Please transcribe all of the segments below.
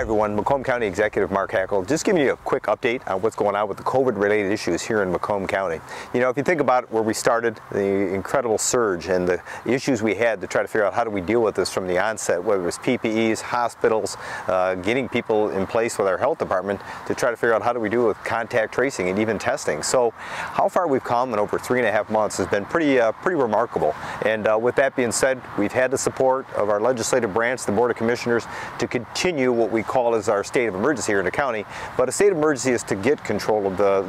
Hi everyone, Macomb County Executive Mark Hackel. Just giving you a quick update on what's going on with the COVID related issues here in Macomb County. You know, if you think about where we started, the incredible surge and the issues we had to try to figure out how do we deal with this from the onset, whether it was PPEs, hospitals, uh, getting people in place with our health department to try to figure out how do we do it with contact tracing and even testing. So how far we've come in over three and a half months has been pretty, uh, pretty remarkable. And uh, with that being said, we've had the support of our legislative branch, the Board of Commissioners, to continue what we call as our state of emergency here in the county. But a state of emergency is to get control of the,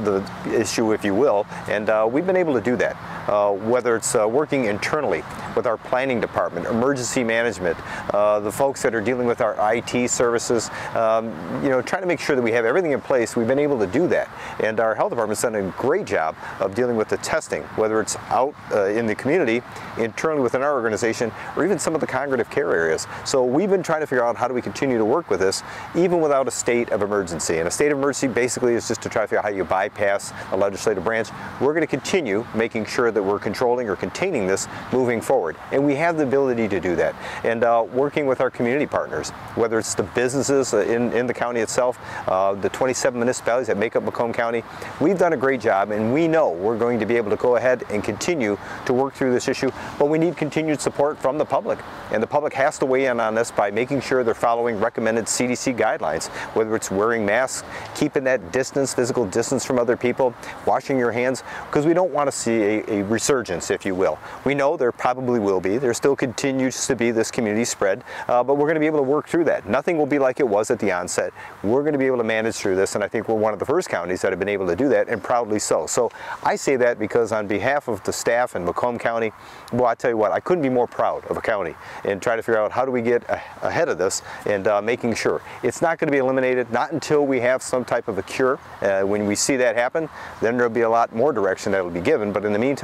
the issue, if you will, and uh, we've been able to do that. Uh, whether it's uh, working internally with our planning department, emergency management, uh, the folks that are dealing with our IT services, um, you know, trying to make sure that we have everything in place, we've been able to do that. And our health department's done a great job of dealing with the testing, whether it's out uh, in the community, internally within our organization, or even some of the congregative care areas. So we've been trying to figure out how do we continue to work with this even without a state of emergency. And a state of emergency basically is just to try to figure out how you bypass the legislative branch. We're going to continue making sure that we're controlling or containing this moving forward. And we have the ability to do that. And uh, working with our community partners, whether it's the businesses in, in the county itself, uh, the 27 municipalities that make up Macomb County, we've done a great job and we know we're going to be able to go ahead and continue to work through this issue, but we need continued support from the public. And the public has to weigh in on this by making sure they're following recommended CDC CDC guidelines, whether it's wearing masks, keeping that distance, physical distance from other people, washing your hands, because we don't want to see a, a, resurgence, if you will. We know there probably will be. There still continues to be this community spread, uh, but we're going to be able to work through that. Nothing will be like it was at the onset. We're going to be able to manage through this, and I think we're one of the first counties that have been able to do that, and proudly so. So I say that because on behalf of the staff in Macomb County, well, I tell you what, I couldn't be more proud of a county and try to figure out how do we get ahead of this and uh, making sure it's not going to be eliminated, not until we have some type of a cure. Uh, when we see that happen, then there'll be a lot more direction that will be given. But in the meantime,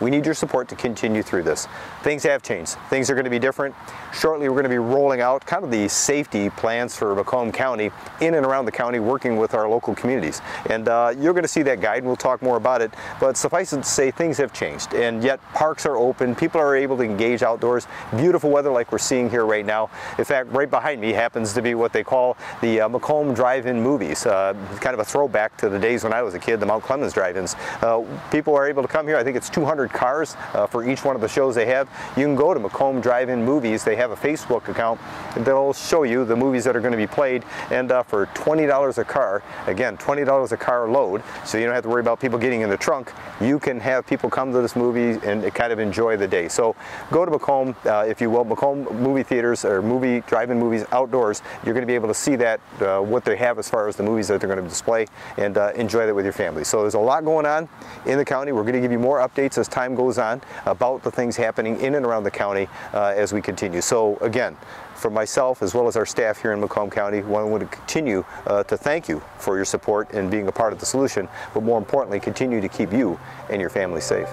we need your support to continue through this. Things have changed. Things are going to be different. Shortly, we're going to be rolling out kind of the safety plans for Macomb County in and around the county, working with our local communities. And uh, you're going to see that guide, and we'll talk more about it. But suffice it to say, things have changed. And yet, parks are open. People are able to engage outdoors. Beautiful weather like we're seeing here right now. In fact, right behind me happens to be what they call the uh, Macomb Drive-In movies. Uh, kind of a throwback to the days when I was a kid, the Mount Clemens Drive-Ins. Uh, people are able to come here. I think it's 200 cars uh, for each one of the shows they have. You can go to Macomb Drive-In Movies. They have a Facebook account. They'll show you the movies that are going to be played. And uh, for $20 a car, again, $20 a car load, so you don't have to worry about people getting in the trunk, you can have people come to this movie and kind of enjoy the day. So go to Macomb, uh, if you will, Macomb movie theaters or movie drive-in movies outdoors. You're going to be able to see that, uh, what they have as far as the movies that they're going to display and uh, enjoy that with your family. So there's a lot going on in the county. We're going to give you more updates as time goes on about the things happening in and around the county uh, as we continue. So again, for myself as well as our staff here in Macomb County, want to continue uh, to thank you for your support and being a part of the solution, but more importantly, continue to keep you and your family safe.